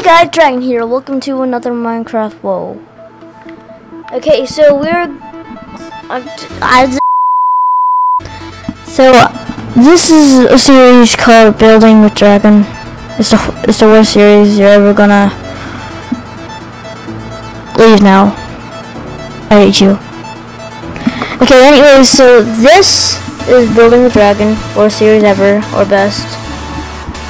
Hey guys, Dragon here. Welcome to another Minecraft Whoa. Okay, so we're. I, so this is a series called Building with Dragon. It's the it's the worst series you're ever gonna leave now. I hate you. Okay, anyways, so this is Building with Dragon, worst series ever, or best.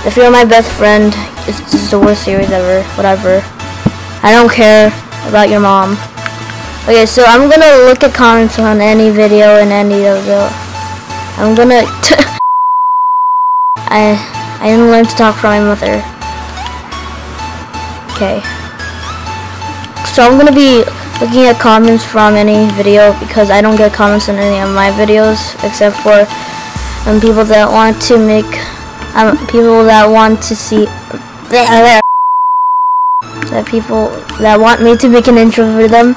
If you're my best friend, it's just the worst series ever. Whatever. I don't care about your mom. Okay, so I'm gonna look at comments on any video and any of the. I'm gonna. I I didn't learn to talk from my mother. Okay. So I'm gonna be looking at comments from any video because I don't get comments on any of my videos except for um, people that want to make um, people that want to see that people that want me to make an intro for them.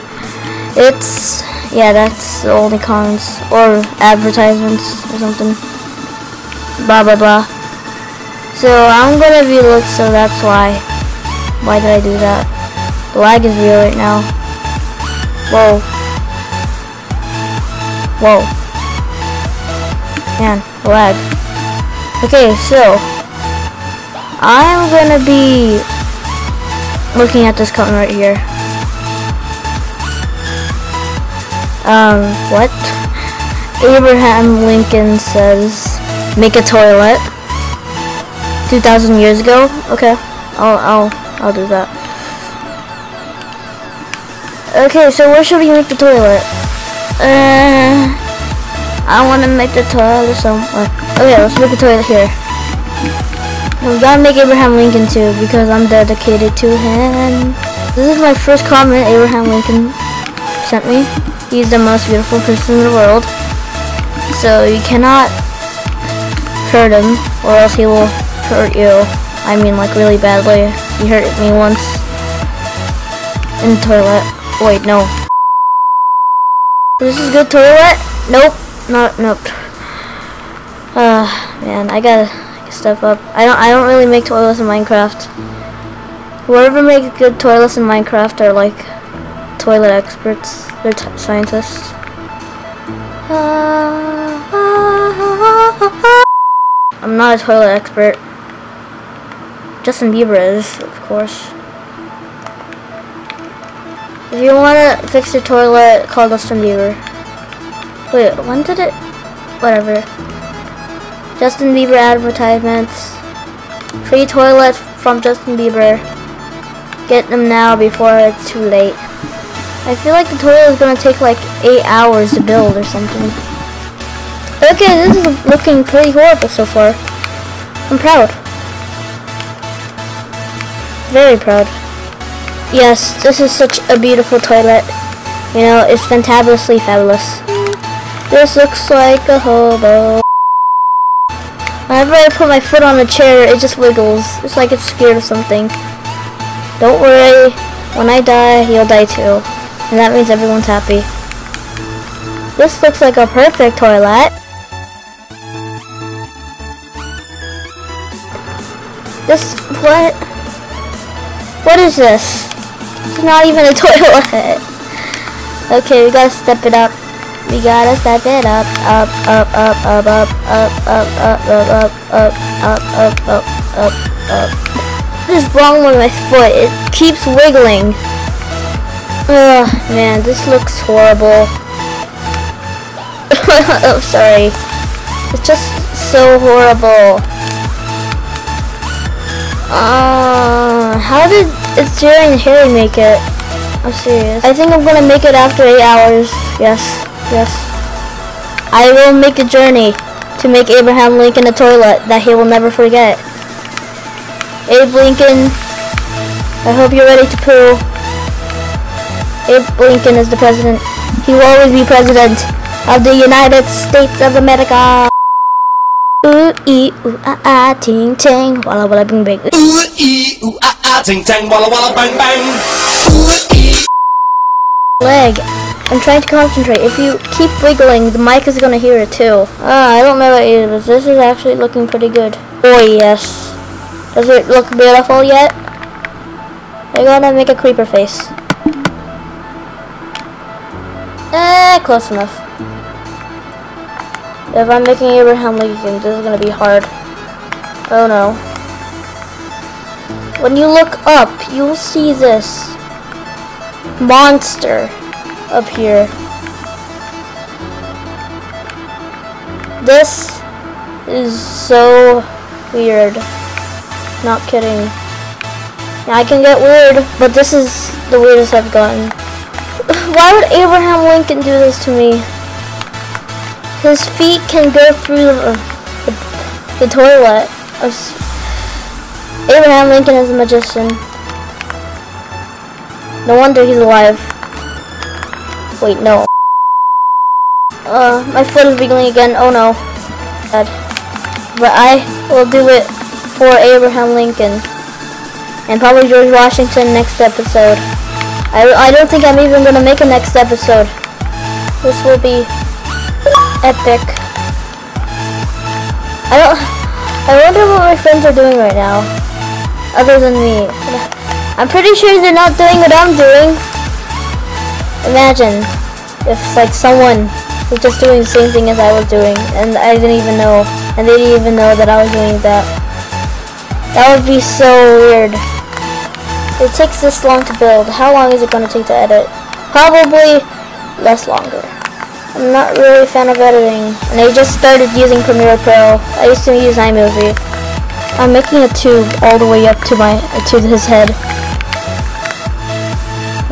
It's yeah, that's the only cons or advertisements or something. Blah blah blah. So I'm gonna be looked. So that's why. Why did I do that? The lag is real right now. Whoa. Whoa. Man, lag. Okay, so I'm gonna be looking at this comment right here. Um, what? Abraham Lincoln says, make a toilet. 2,000 years ago? Okay, I'll, I'll, I'll do that. Okay, so where should we make the toilet? Uh, I want to make the toilet somewhere. Okay, let's make the toilet here. We gotta make Abraham Lincoln too because I'm dedicated to him. This is my first comment Abraham Lincoln sent me. He's the most beautiful person in the world. So you cannot hurt him or else he will hurt you. I mean like really badly. He hurt me once in the toilet. Wait, no. This is good toilet? Nope. Not nope. Uh man, I gotta stuff up. I don't I don't really make toilets in Minecraft. Whoever makes good toilets in Minecraft are like toilet experts. They're scientists. I'm not a toilet expert. Justin Bieber is, of course. If you want to fix your toilet, call Justin Bieber. Wait, when did it? Whatever. Justin Bieber advertisements. Free toilets from Justin Bieber. Get them now before it's too late. I feel like the toilet is going to take like 8 hours to build or something. Okay, this is looking pretty horrible so far. I'm proud. Very proud. Yes, this is such a beautiful toilet. You know, it's fantabulously fabulous. This looks like a hobo. Whenever I put my foot on a chair, it just wiggles. It's like it's scared of something. Don't worry, when I die, you'll die too. And that means everyone's happy. This looks like a perfect toilet. This, what? What is this? It's not even a toilet. Okay, we gotta step it up. We gotta step it up, up, up, up, up, up, up, up, up, up, up, up, up, up, up, up. What is wrong with my foot? It keeps wiggling. Ugh, man, this looks horrible. oh, sorry. It's just so horrible. Uh, how did it's Jerry and Harry make it? I'm serious. I think I'm gonna make it after eight hours. Yes, yes. I will make a journey to make Abraham Lincoln a toilet that he will never forget. Abe Lincoln, I hope you're ready to poo. Abe Lincoln is the president. He will always be president of the United States of America. Ooh ee ooh ah ah ting ting walla walla bing bing. Ooh ee ooh ah ah ting tang walla walla bang bang. Ooh ee. Leg. I'm trying to concentrate. If you keep wiggling, the mic is gonna hear it too. Ah, I don't know what it is. This is actually looking pretty good. Oh yes. Does it look beautiful yet? I gotta make a creeper face. Eh, close enough. If I'm making Abraham Lincoln, this is gonna be hard. Oh no. When you look up, you'll see this monster up here. This is so weird. Not kidding. Yeah, I can get weird, but this is the weirdest I've gotten. Why would Abraham Lincoln do this to me? His feet can go through the, the, the toilet. Abraham Lincoln is a magician. No wonder he's alive. Wait, no. Uh, my foot is wiggling again. Oh no. Bad. But I will do it for Abraham Lincoln. And probably George Washington next episode. I, I don't think I'm even going to make a next episode. This will be epic. I don't. I wonder what my friends are doing right now, other than me. I'm pretty sure they're not doing what I'm doing. Imagine if like someone was just doing the same thing as I was doing, and I didn't even know, and they didn't even know that I was doing that. That would be so weird. It takes this long to build. How long is it going to take to edit? Probably less longer. I'm not really a fan of editing, and I just started using Premiere Pro. I used to use iMovie. I'm making a tube all the way up to my to his head.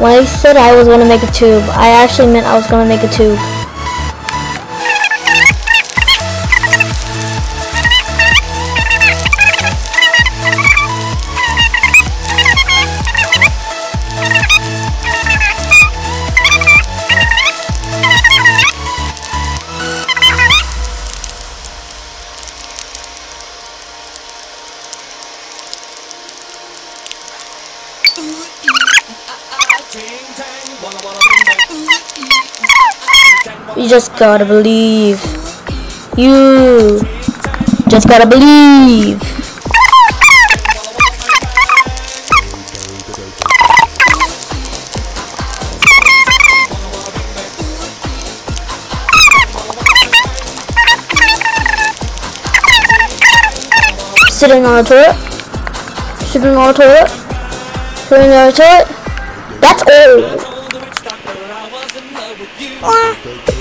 When I said I was going to make a tube, I actually meant I was going to make a tube. Just gotta believe. You just gotta believe. Sitting on a toilet. Sitting on a toilet. Sitting on a toilet. That's all.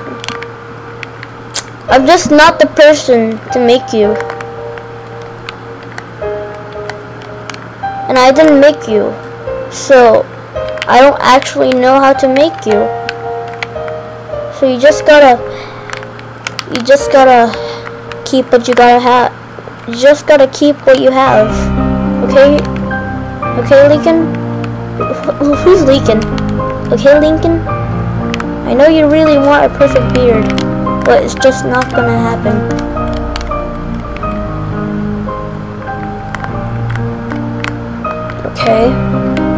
I'm just not the person to make you. And I didn't make you. So, I don't actually know how to make you. So you just gotta, you just gotta keep what you gotta have. You just gotta keep what you have. Okay? Okay, Lincoln? Who's Lincoln? Okay, Lincoln? I know you really want a perfect beard, but it's just not gonna happen. Okay?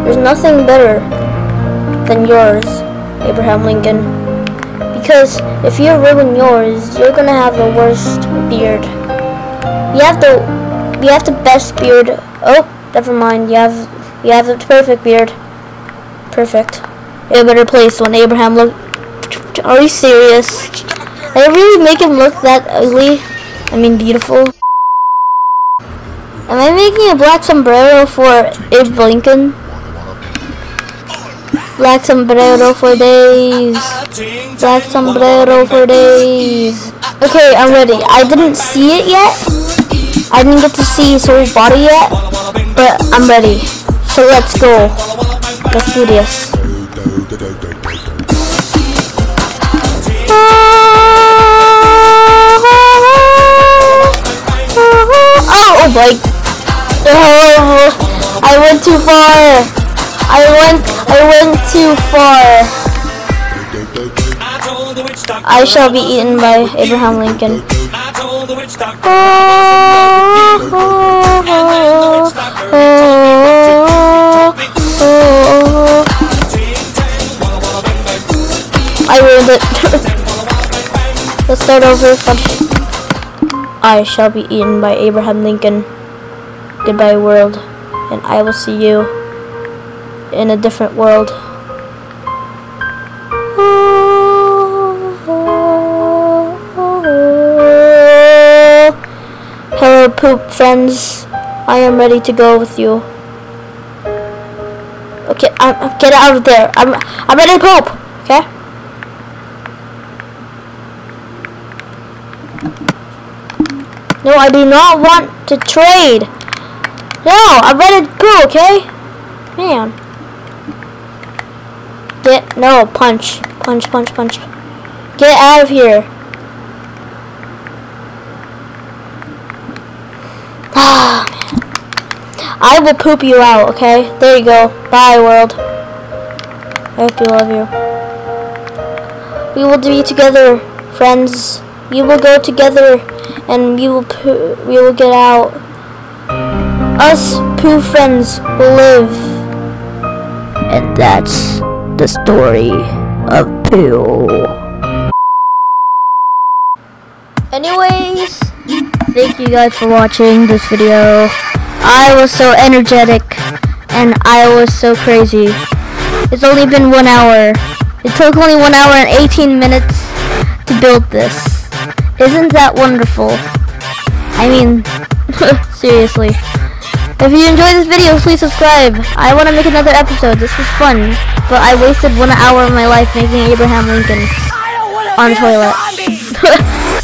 There's nothing better than yours, Abraham Lincoln. Because if you ruin yours, you're gonna have the worst beard. You have the you have the best beard. Oh, never mind. You have you have the perfect beard. Perfect. A better place when Abraham look. Are you serious? I really make him look that ugly? I mean beautiful. Am I making a black sombrero for Abe Lincoln? Black sombrero for days. Black sombrero for days. Okay, I'm ready. I didn't see it yet. I didn't get to see his whole body yet. But I'm ready. So let's go. Let's do this. Oh, oh. I went too far. I went, I went too far. I shall be eaten by Abraham Lincoln. Oh, oh, oh. I ruined it. Let's start over. I shall be eaten by Abraham Lincoln. Goodbye, world, and I will see you in a different world. Hello, poop friends. I am ready to go with you. Okay, I'm, get out of there. I'm I'm ready to poop. Okay. No, I do not want to trade. No, I'm ready to poo. Okay, man. Get no punch, punch, punch, punch. Get out of here. Ah, man. I will poop you out, okay? There you go. Bye, world. I hope you love you. We will be together, friends. We will go together, and we will we will get out. Us poo friends will live, and that's the story of poo. Anyways, thank you guys for watching this video. I was so energetic and I was so crazy. It's only been one hour. It took only one hour and 18 minutes to build this. Isn't that wonderful? I mean, seriously. If you enjoyed this video, please subscribe. I want to make another episode. This was fun, but I wasted one hour of my life making Abraham Lincoln on toilet.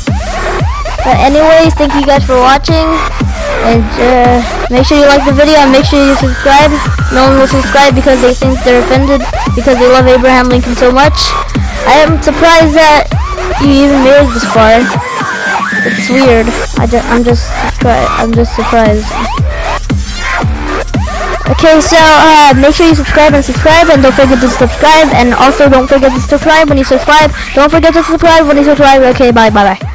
But anyways, thank you guys for watching. And uh, make sure you like the video and make sure you subscribe. No one will subscribe because they think they're offended because they love Abraham Lincoln so much. I am surprised that you even made it this far. It's weird. I ju- I'm just I'm just surprised. Okay, so uh, make sure you subscribe and subscribe, and don't forget to subscribe, and also don't forget to subscribe when you subscribe. Don't forget to subscribe when you subscribe. Okay, bye, bye, bye.